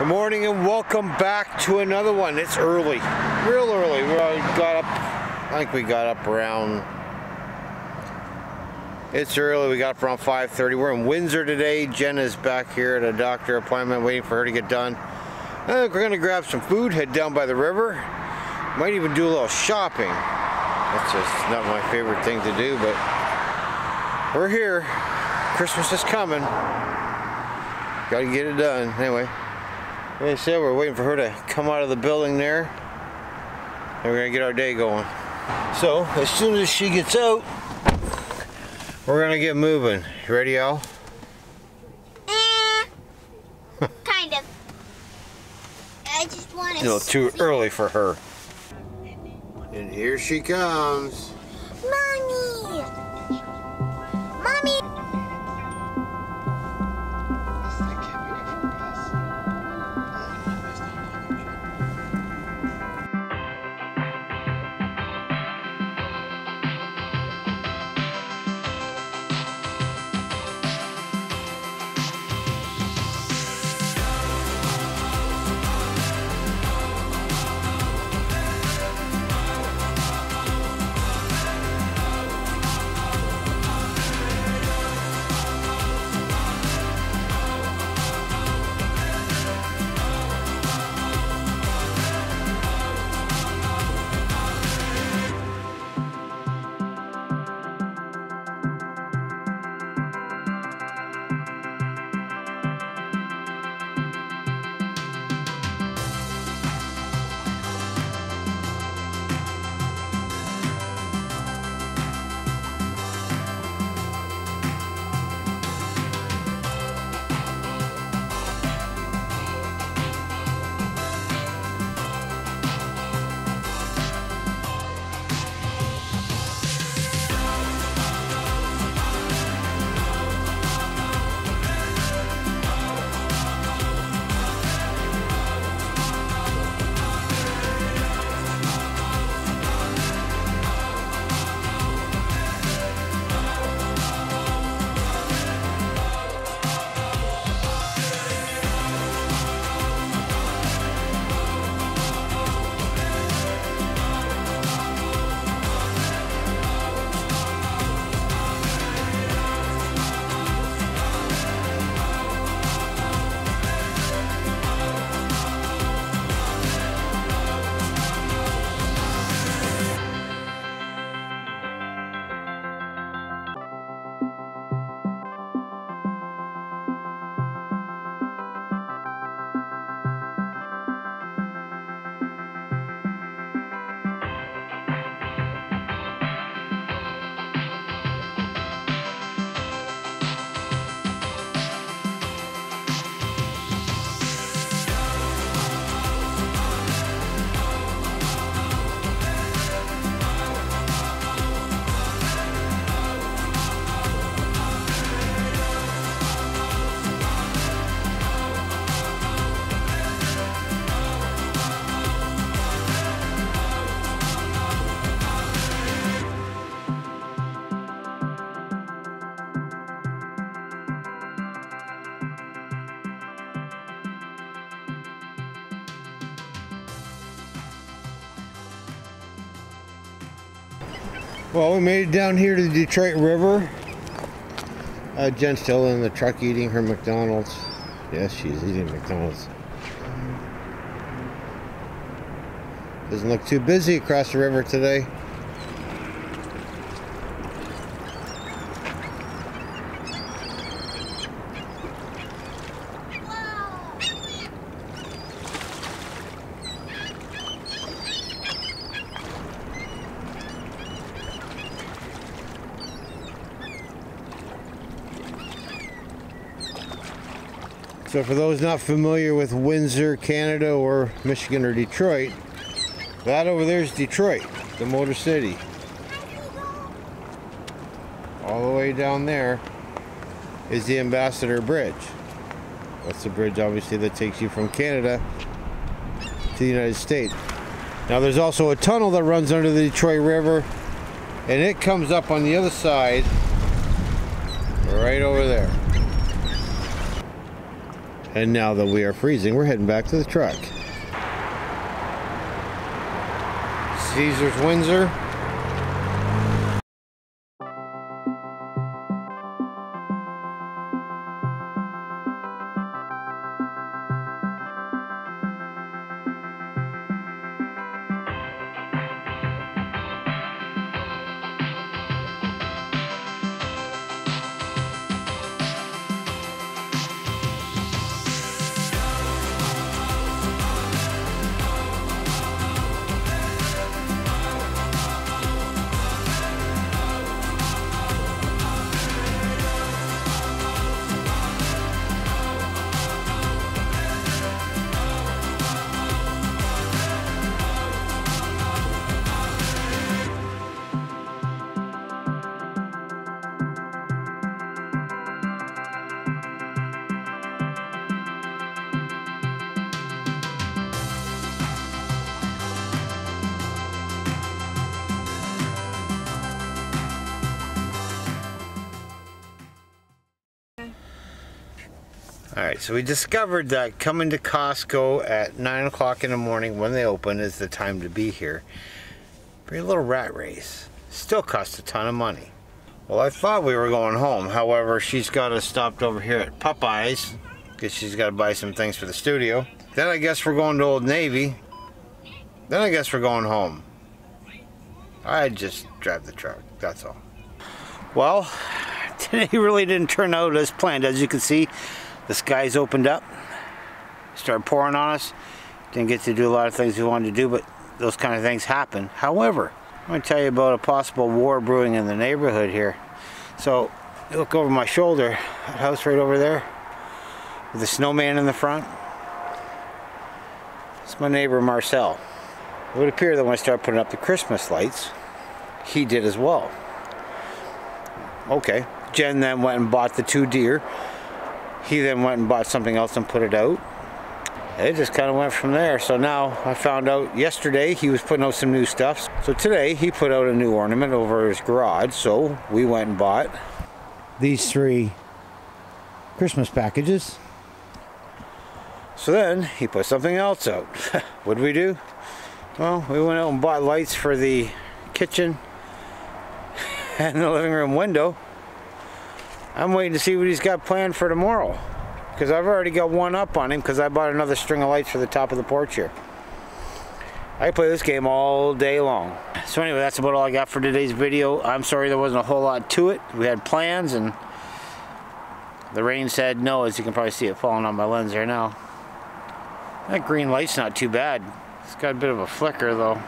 Good morning and welcome back to another one. It's early, real early. We got up, I think we got up around, it's early, we got up around 5.30. We're in Windsor today. Jen is back here at a doctor appointment waiting for her to get done. I think we're gonna grab some food, head down by the river. Might even do a little shopping. That's just not my favorite thing to do, but we're here. Christmas is coming. Gotta get it done. Anyway. Like I said, we're waiting for her to come out of the building there. And we're gonna get our day going. So, as soon as she gets out, we're gonna get moving. You ready, Al? Eh, kind of. I just want to. A little too early for her. And here she comes. Well, we made it down here to the Detroit River. Uh, Jen's still in the truck eating her McDonald's. Yes, she's eating McDonald's. Doesn't look too busy across the river today. So for those not familiar with Windsor, Canada, or Michigan or Detroit, that over there is Detroit, the Motor City. All the way down there is the Ambassador Bridge. That's the bridge obviously that takes you from Canada to the United States. Now there's also a tunnel that runs under the Detroit River and it comes up on the other side right over there. And now that we are freezing, we're heading back to the truck. Caesars Windsor. Alright, so we discovered that coming to Costco at 9 o'clock in the morning when they open is the time to be here. For a little rat race. Still costs a ton of money. Well, I thought we were going home. However, she's got us stopped over here at Popeyes because she's got to buy some things for the studio. Then I guess we're going to Old Navy. Then I guess we're going home. I just drive the truck, that's all. Well, today really didn't turn out as planned. As you can see, the skies opened up, started pouring on us. Didn't get to do a lot of things we wanted to do, but those kind of things happen. However, I'm going to tell you about a possible war brewing in the neighborhood here. So, look over my shoulder, that house right over there, with the snowman in the front. It's my neighbor Marcel. It would appear that when I started putting up the Christmas lights, he did as well. Okay, Jen then went and bought the two deer he then went and bought something else and put it out. It just kind of went from there. So now I found out yesterday he was putting out some new stuff. So today he put out a new ornament over his garage. So we went and bought these three Christmas packages. So then he put something else out. what did we do? Well, we went out and bought lights for the kitchen and the living room window. I'm waiting to see what he's got planned for tomorrow. Because I've already got one up on him because I bought another string of lights for the top of the porch here. I play this game all day long. So anyway, that's about all I got for today's video. I'm sorry there wasn't a whole lot to it. We had plans and the rain said no, as you can probably see it falling on my lens there now. That green light's not too bad. It's got a bit of a flicker though.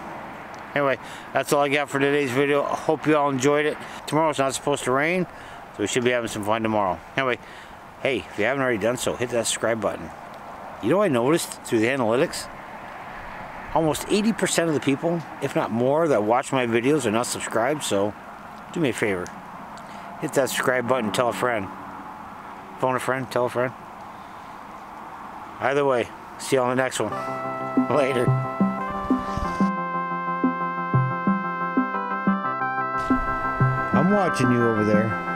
Anyway, that's all I got for today's video. I hope you all enjoyed it. Tomorrow's not supposed to rain. So we should be having some fun tomorrow. Anyway, hey, if you haven't already done so, hit that subscribe button. You know I noticed through the analytics? Almost 80% of the people, if not more, that watch my videos are not subscribed, so do me a favor. Hit that subscribe button, tell a friend. Phone a friend, tell a friend. Either way, see you on the next one. Later. I'm watching you over there.